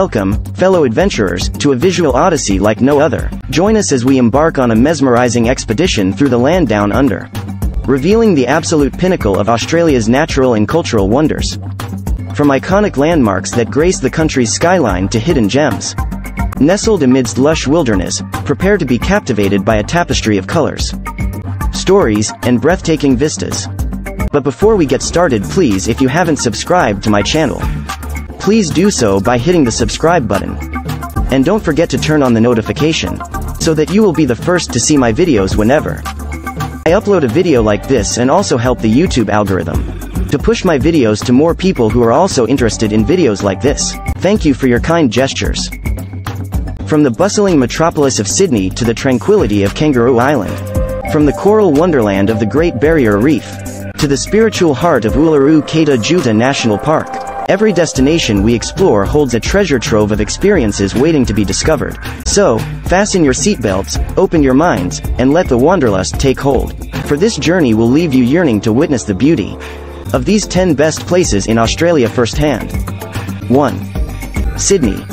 Welcome, fellow adventurers, to a visual odyssey like no other. Join us as we embark on a mesmerizing expedition through the land down under. Revealing the absolute pinnacle of Australia's natural and cultural wonders. From iconic landmarks that grace the country's skyline to hidden gems. Nestled amidst lush wilderness, prepare to be captivated by a tapestry of colors, stories, and breathtaking vistas. But before we get started please if you haven't subscribed to my channel, please do so by hitting the subscribe button. And don't forget to turn on the notification, so that you will be the first to see my videos whenever I upload a video like this and also help the YouTube algorithm to push my videos to more people who are also interested in videos like this. Thank you for your kind gestures. From the bustling metropolis of Sydney to the tranquility of Kangaroo Island. From the coral wonderland of the Great Barrier Reef to the spiritual heart of Uluru Kata Tjuta National Park. Every destination we explore holds a treasure trove of experiences waiting to be discovered. So, fasten your seatbelts, open your minds, and let the wanderlust take hold. For this journey will leave you yearning to witness the beauty of these 10 best places in Australia firsthand. 1. Sydney.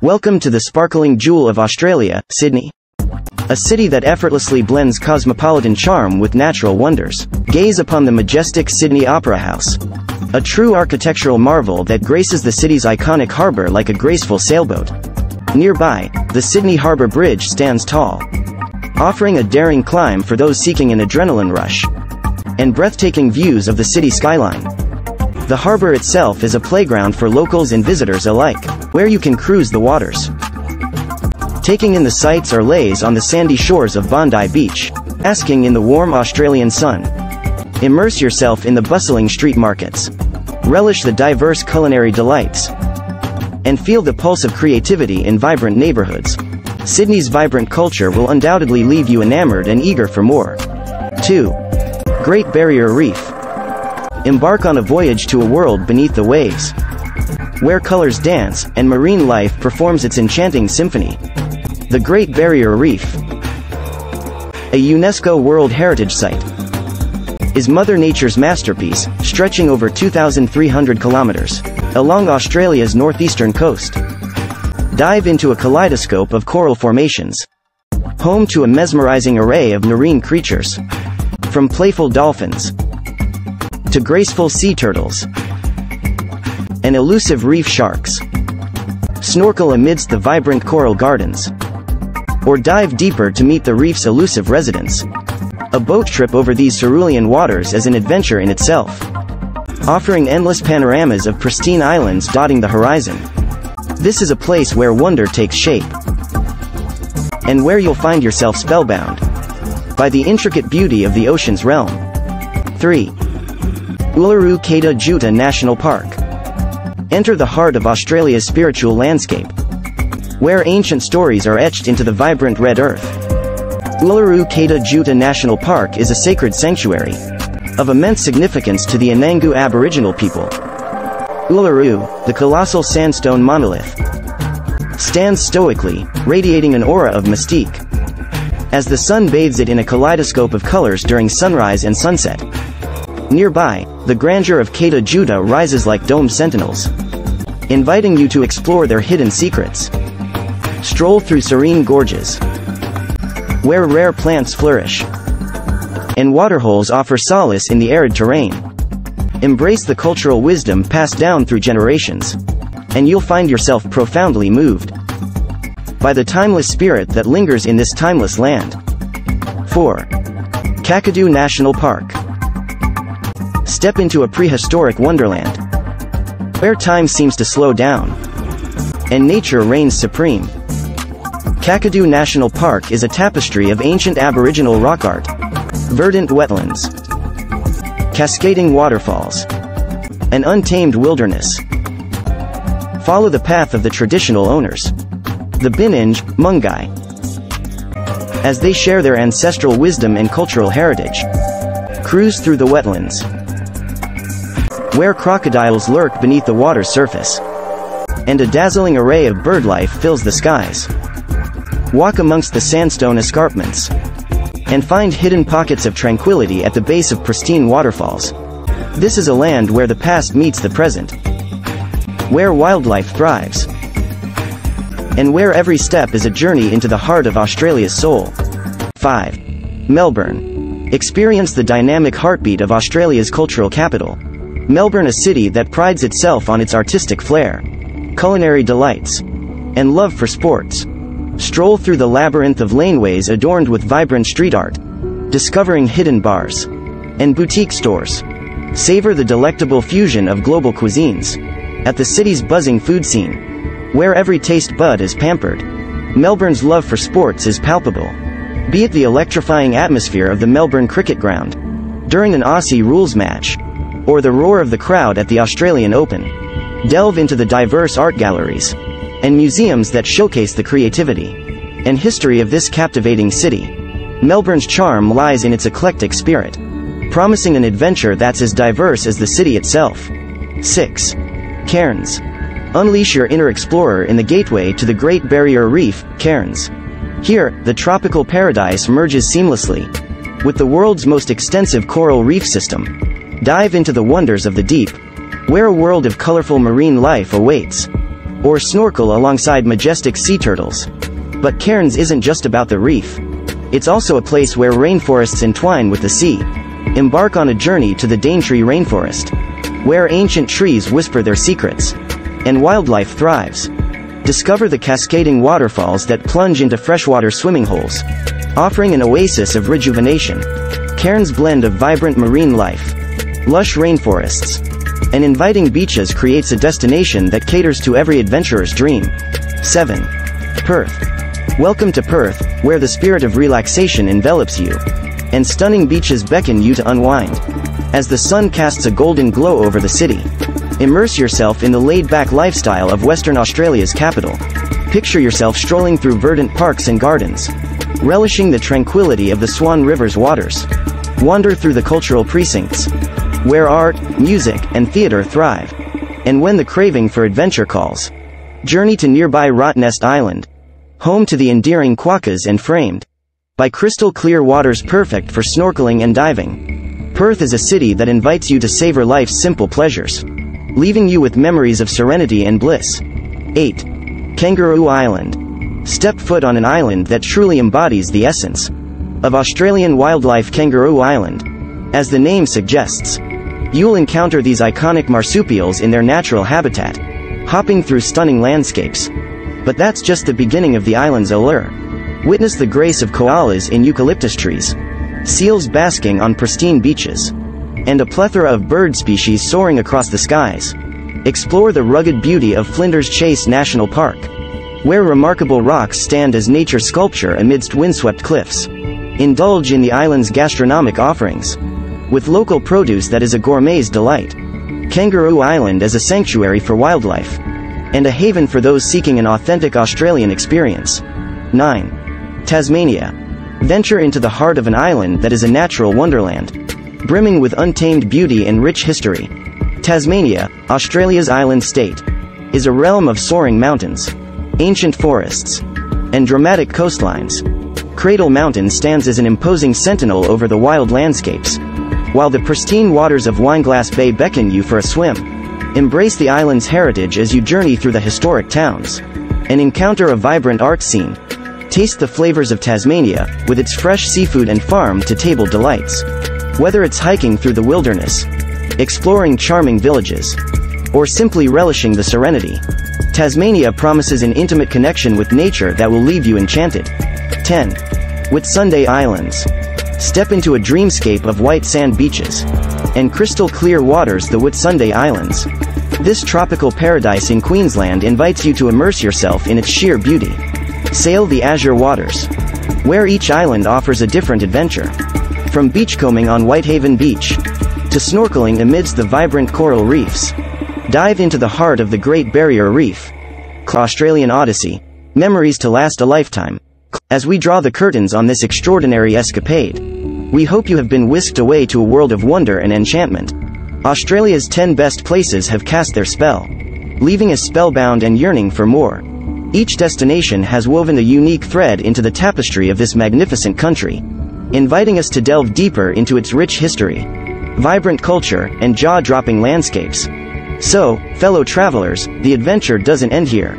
Welcome to the sparkling jewel of Australia, Sydney. A city that effortlessly blends cosmopolitan charm with natural wonders. Gaze upon the majestic Sydney Opera House. A true architectural marvel that graces the city's iconic harbor like a graceful sailboat. Nearby, the Sydney Harbour Bridge stands tall, offering a daring climb for those seeking an adrenaline rush. And breathtaking views of the city skyline. The harbor itself is a playground for locals and visitors alike, where you can cruise the waters. Taking in the sights or lays on the sandy shores of Bondi Beach, basking in the warm Australian sun. Immerse yourself in the bustling street markets. Relish the diverse culinary delights. And feel the pulse of creativity in vibrant neighborhoods. Sydney's vibrant culture will undoubtedly leave you enamored and eager for more. 2. Great Barrier Reef. Embark on a voyage to a world beneath the waves. Where colors dance, and marine life performs its enchanting symphony. The Great Barrier Reef. A UNESCO World Heritage Site is Mother Nature's masterpiece, stretching over 2,300 kilometers along Australia's northeastern coast. Dive into a kaleidoscope of coral formations. Home to a mesmerizing array of marine creatures. From playful dolphins to graceful sea turtles and elusive reef sharks. Snorkel amidst the vibrant coral gardens. Or dive deeper to meet the reef's elusive residents. A boat trip over these cerulean waters is an adventure in itself. Offering endless panoramas of pristine islands dotting the horizon. This is a place where wonder takes shape. And where you'll find yourself spellbound. By the intricate beauty of the ocean's realm. 3. Uluru Kata Tjuta National Park. Enter the heart of Australia's spiritual landscape. Where ancient stories are etched into the vibrant red earth. Uluru Kata Tjuta National Park is a sacred sanctuary of immense significance to the Anangu Aboriginal people. Uluru, the colossal sandstone monolith, stands stoically, radiating an aura of mystique. As the sun bathes it in a kaleidoscope of colors during sunrise and sunset. Nearby, the grandeur of Kata Tjuta rises like domed sentinels, inviting you to explore their hidden secrets. Stroll through serene gorges, where rare plants flourish. And waterholes offer solace in the arid terrain. Embrace the cultural wisdom passed down through generations. And you'll find yourself profoundly moved by the timeless spirit that lingers in this timeless land. 4. Kakadu National Park. Step into a prehistoric wonderland. Where time seems to slow down. And nature reigns supreme. Kakadu National Park is a tapestry of ancient aboriginal rock art, verdant wetlands, cascading waterfalls, and untamed wilderness. Follow the path of the traditional owners, the Bininj, Mungguy, as they share their ancestral wisdom and cultural heritage. Cruise through the wetlands, where crocodiles lurk beneath the water's surface, and a dazzling array of birdlife fills the skies. Walk amongst the sandstone escarpments. And find hidden pockets of tranquility at the base of pristine waterfalls. This is a land where the past meets the present. Where wildlife thrives. and where every step is a journey into the heart of Australia's soul. 5. Melbourne. Experience the dynamic heartbeat of Australia's cultural capital. Melbourne a city that prides itself on its artistic flair, culinary delights, and love for sports. Stroll through the labyrinth of laneways adorned with vibrant street art, discovering hidden bars and boutique stores. Savor the delectable fusion of global cuisines at the city's buzzing food scene, where every taste bud is pampered. Melbourne's love for sports is palpable. Be it the electrifying atmosphere of the Melbourne Cricket Ground during an Aussie rules match, or the roar of the crowd at the Australian Open. Delve into the diverse art galleries and museums that showcase the creativity and history of this captivating city. Melbourne's charm lies in its eclectic spirit, promising an adventure that's as diverse as the city itself. 6. Cairns. Unleash your inner explorer in the gateway to the Great Barrier Reef, Cairns. Here, the tropical paradise merges seamlessly with the world's most extensive coral reef system. Dive into the wonders of the deep, where a world of colorful marine life awaits. Or snorkel alongside majestic sea turtles. But Cairns isn't just about the reef. It's also a place where rainforests entwine with the sea. Embark on a journey to the Daintree Rainforest, where ancient trees whisper their secrets, and wildlife thrives. Discover the cascading waterfalls that plunge into freshwater swimming holes, offering an oasis of rejuvenation. Cairns' blend of vibrant marine life, lush rainforests, and inviting beaches creates a destination that caters to every adventurer's dream. 7. Perth. Welcome to Perth, where the spirit of relaxation envelops you, and stunning beaches beckon you to unwind. As the sun casts a golden glow over the city, immerse yourself in the laid-back lifestyle of Western Australia's capital. Picture yourself strolling through verdant parks and gardens, relishing the tranquility of the Swan River's waters. Wander through the cultural precincts, where art, music, and theater thrive. And when the craving for adventure calls, journey to nearby Rottnest Island, home to the endearing quokkas and framed by crystal clear waters perfect for snorkeling and diving. Perth is a city that invites you to savor life's simple pleasures, leaving you with memories of serenity and bliss. 8. Kangaroo Island. Step foot on an island that truly embodies the essence of Australian wildlife Kangaroo Island. As the name suggests, You'll encounter these iconic marsupials in their natural habitat, hopping through stunning landscapes. But that's just the beginning of the island's allure. Witness the grace of koalas in eucalyptus trees, seals basking on pristine beaches, and a plethora of bird species soaring across the skies. Explore the rugged beauty of Flinders Chase National Park, where remarkable rocks stand as nature sculpture amidst windswept cliffs. Indulge in the island's gastronomic offerings, with local produce that is a gourmet's delight. Kangaroo Island is a sanctuary for wildlife, and a haven for those seeking an authentic Australian experience. 9. Tasmania. Venture into the heart of an island that is a natural wonderland, brimming with untamed beauty and rich history. Tasmania, Australia's island state, is a realm of soaring mountains, ancient forests, and dramatic coastlines. Cradle Mountain stands as an imposing sentinel over the wild landscapes, while the pristine waters of Wineglass Bay beckon you for a swim. Embrace the island's heritage as you journey through the historic towns and encounter a vibrant art scene. Taste the flavors of Tasmania, with its fresh seafood and farm-to-table delights. Whether it's hiking through the wilderness, exploring charming villages, or simply relishing the serenity, Tasmania promises an intimate connection with nature that will leave you enchanted. 10. Whitsunday Islands. Step into a dreamscape of white sand beaches and crystal clear waters the Whitsunday Islands. This tropical paradise in Queensland invites you to immerse yourself in its sheer beauty. Sail the azure waters, where each island offers a different adventure. From beachcombing on Whitehaven Beach, to snorkeling amidst the vibrant coral reefs. Dive into the heart of the Great Barrier Reef. Australian Odyssey. Memories to last a lifetime. As we draw the curtains on this extraordinary escapade, we hope you have been whisked away to a world of wonder and enchantment. Australia's 10 best places have cast their spell, leaving us spellbound and yearning for more. Each destination has woven a unique thread into the tapestry of this magnificent country, inviting us to delve deeper into its rich history, vibrant culture, and jaw-dropping landscapes. So, fellow travelers, the adventure doesn't end here.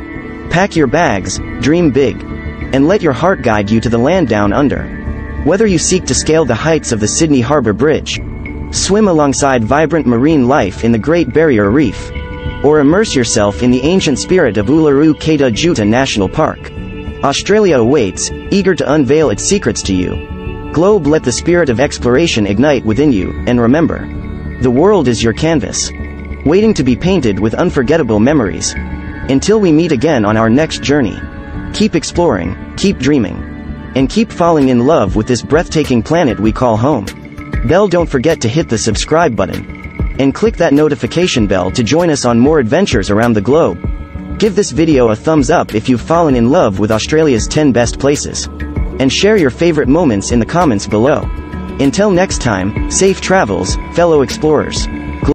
Pack your bags, dream big, and let your heart guide you to the land down under. Whether you seek to scale the heights of the Sydney Harbour Bridge, swim alongside vibrant marine life in the Great Barrier Reef, or immerse yourself in the ancient spirit of Uluru Kata Tjuta National Park. Australia awaits, eager to unveil its secrets to you. Globe let the spirit of exploration ignite within you, and remember, the world is your canvas, waiting to be painted with unforgettable memories. Until we meet again on our next journey. Keep exploring, keep dreaming, and keep falling in love with this breathtaking planet we call home. Bell don't forget to hit the subscribe button. And click that notification bell to join us on more adventures around the globe. Give this video a thumbs up if you've fallen in love with Australia's 10 best places. And share your favorite moments in the comments below. Until next time, safe travels, fellow explorers.